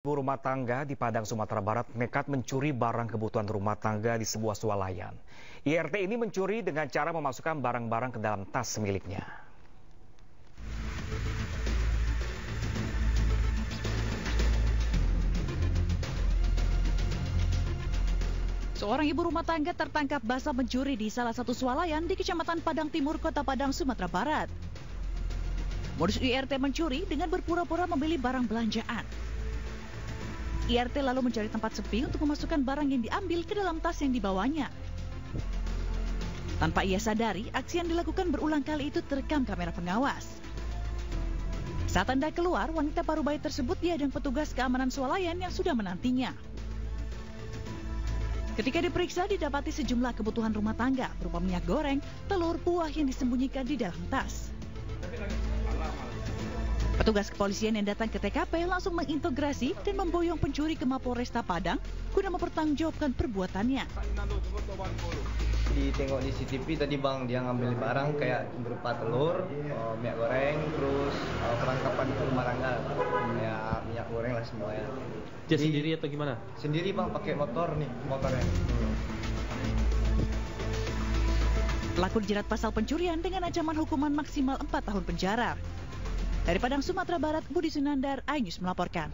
Ibu rumah tangga di Padang, Sumatera Barat nekat mencuri barang kebutuhan rumah tangga di sebuah swalayan. IRT ini mencuri dengan cara memasukkan barang-barang ke dalam tas miliknya. Seorang ibu rumah tangga tertangkap basah mencuri di salah satu swalayan di Kecamatan Padang Timur, Kota Padang, Sumatera Barat. Modus IRT mencuri dengan berpura-pura membeli barang belanjaan. IRT lalu mencari tempat sepi untuk memasukkan barang yang diambil ke dalam tas yang dibawanya. Tanpa ia sadari, aksi yang dilakukan berulang kali itu terekam kamera pengawas. Saat Anda keluar, wanita parubaya tersebut dihadang petugas keamanan swalayan yang sudah menantinya. Ketika diperiksa, didapati sejumlah kebutuhan rumah tangga berupa minyak goreng, telur, buah yang disembunyikan di dalam tas. Petugas kepolisian yang datang ke TKP langsung mengintegrasi dan memboyong pencuri ke Mapolresta Padang guna mempertanggungjawabkan perbuatannya. Ditengok di CCTV tadi bang dia ngambil barang kayak berupa telur, uh, minyak goreng, terus uh, perlengkapan rumah tangga kayak minyak goreng lah semuanya. Dia sendiri atau gimana? Sendiri bang pakai motor nih motornya. Hmm. Pelaku dijerat pasal pencurian dengan ancaman hukuman maksimal 4 tahun penjara. Dari Padang, Sumatera Barat, Budi Sunandar, iNews melaporkan.